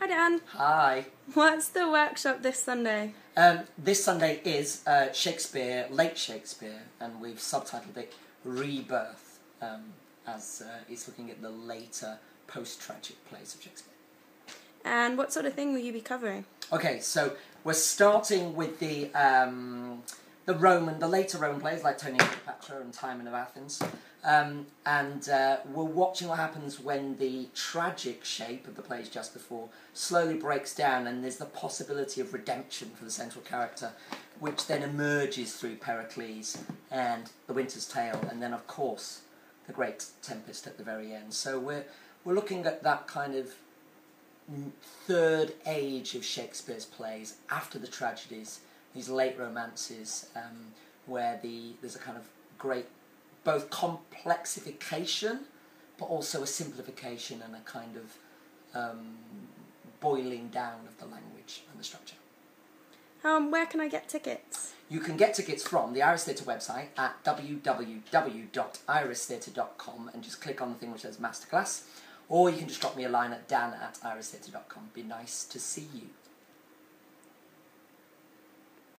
Hi Dan. Hi. What's the workshop this Sunday? Um, this Sunday is uh, Shakespeare, late Shakespeare, and we've subtitled it Rebirth, um, as uh, it's looking at the later post-tragic plays of Shakespeare. And what sort of thing will you be covering? Okay, so we're starting with the um, the Roman, the later Roman plays like Antony and Cleopatra and Timon of Athens, um, and uh, we're watching what happens when the tragic shape of the plays just before slowly breaks down, and there's the possibility of redemption for the central character, which then emerges through Pericles and The Winter's Tale, and then of course the Great Tempest at the very end. So we're we're looking at that kind of third age of Shakespeare's plays after the tragedies, these late romances, um, where the there's a kind of great both complexification, but also a simplification and a kind of um, boiling down of the language and the structure. Um, where can I get tickets? You can get tickets from the Iris Theatre website at www.iristheatre.com and just click on the thing which says Masterclass. Or you can just drop me a line at dan at iristheatre.com. Be nice to see you.